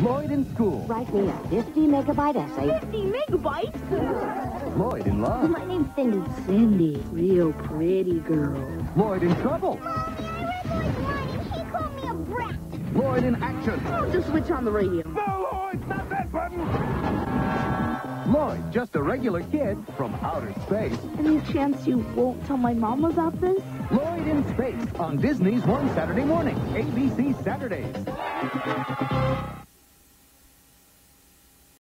Lloyd in school. Write me a 50 megabyte essay. 50 megabytes? Lloyd in love. My name's Cindy. Cindy, real pretty girl. Lloyd in trouble. Mommy, I read called me a brat. Lloyd in action. I'll just switch on the radio. No, Lloyd, not that button. Lloyd, just a regular kid from outer space. Any chance you won't tell my mom about this? Lloyd in space on Disney's One Saturday Morning, ABC Saturdays.